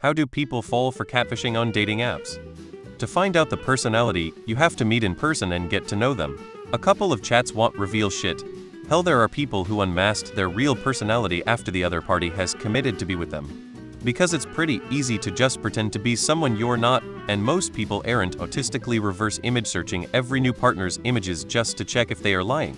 How do people fall for catfishing on dating apps? To find out the personality, you have to meet in person and get to know them. A couple of chats won't reveal shit. Hell, there are people who unmasked their real personality after the other party has committed to be with them. Because it's pretty easy to just pretend to be someone you're not, and most people aren't autistically reverse image searching every new partner's images just to check if they are lying.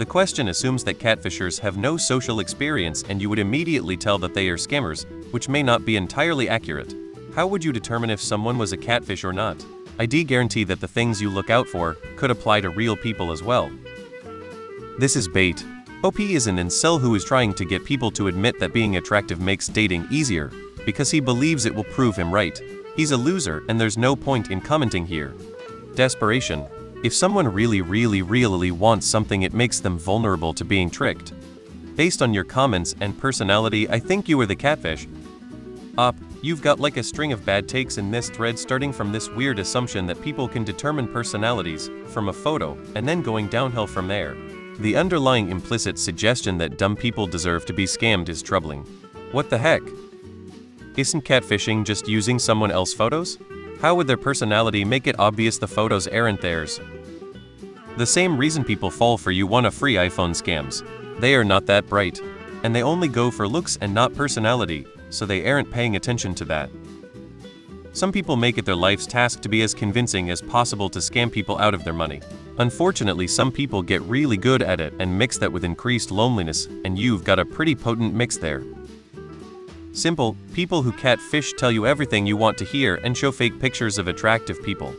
The question assumes that catfishers have no social experience and you would immediately tell that they are scammers, which may not be entirely accurate. How would you determine if someone was a catfish or not? I D guarantee that the things you look out for could apply to real people as well. This is bait. OP is an incel who is trying to get people to admit that being attractive makes dating easier, because he believes it will prove him right. He's a loser and there's no point in commenting here. Desperation. If someone really really really wants something it makes them vulnerable to being tricked. Based on your comments and personality I think you are the catfish. OP, you've got like a string of bad takes in this thread starting from this weird assumption that people can determine personalities from a photo and then going downhill from there. The underlying implicit suggestion that dumb people deserve to be scammed is troubling. What the heck? Isn't catfishing just using someone else's photos? How would their personality make it obvious the photos aren't theirs? The same reason people fall for you want a free iPhone scams. They are not that bright. And they only go for looks and not personality, so they aren't paying attention to that. Some people make it their life's task to be as convincing as possible to scam people out of their money. Unfortunately, some people get really good at it and mix that with increased loneliness, and you've got a pretty potent mix there. Simple, people who catfish tell you everything you want to hear and show fake pictures of attractive people.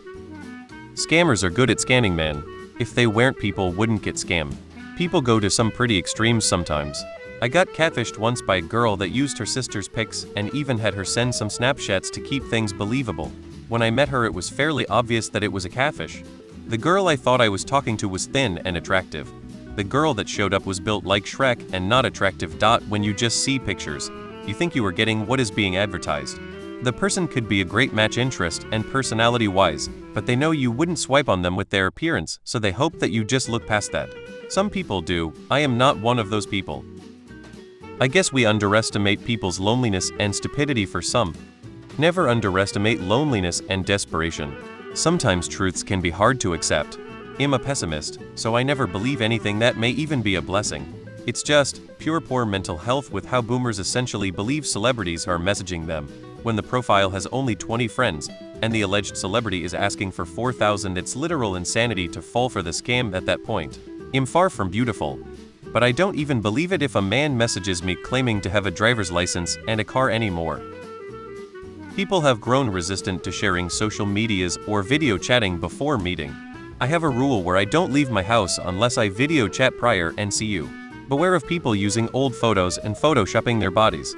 Scammers are good at scanning man. If they weren't people wouldn't get scammed. People go to some pretty extremes sometimes. I got catfished once by a girl that used her sister's pics and even had her send some snapshots to keep things believable. When I met her it was fairly obvious that it was a catfish. The girl I thought I was talking to was thin and attractive. The girl that showed up was built like Shrek and not attractive. Dot when you just see pictures, you think you are getting what is being advertised. The person could be a great match interest and personality wise, but they know you wouldn't swipe on them with their appearance, so they hope that you just look past that. Some people do, I am not one of those people. I guess we underestimate people's loneliness and stupidity for some. Never underestimate loneliness and desperation. Sometimes truths can be hard to accept. I'm a pessimist, so I never believe anything that may even be a blessing. It's just pure poor mental health with how boomers essentially believe celebrities are messaging them when the profile has only 20 friends and the alleged celebrity is asking for 4,000. It's literal insanity to fall for the scam at that point. I'm far from beautiful. But I don't even believe it if a man messages me claiming to have a driver's license and a car anymore. People have grown resistant to sharing social medias or video chatting before meeting. I have a rule where I don't leave my house unless I video chat prior and see you. Beware of people using old photos and photoshopping their bodies.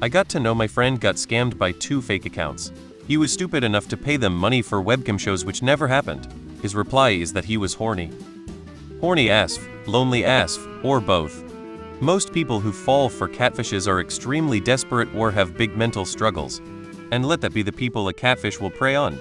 I got to know my friend got scammed by two fake accounts. He was stupid enough to pay them money for webcam shows which never happened. His reply is that he was horny. Horny ass, lonely ass, or both. Most people who fall for catfishes are extremely desperate or have big mental struggles. And let that be the people a catfish will prey on.